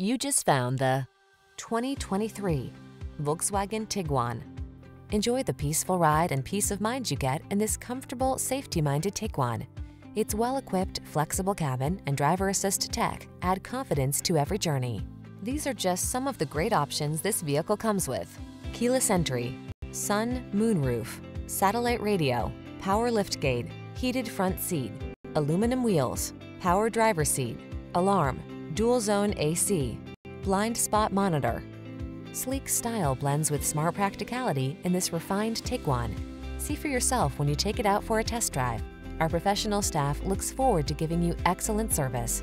You just found the 2023 Volkswagen Tiguan. Enjoy the peaceful ride and peace of mind you get in this comfortable, safety-minded Tiguan. Its well-equipped, flexible cabin and driver assist tech add confidence to every journey. These are just some of the great options this vehicle comes with. Keyless entry, sun, moonroof, satellite radio, power liftgate, heated front seat, aluminum wheels, power driver seat, alarm, dual zone AC, blind spot monitor. Sleek style blends with smart practicality in this refined Tiguan. See for yourself when you take it out for a test drive. Our professional staff looks forward to giving you excellent service.